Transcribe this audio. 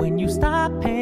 When you stop paying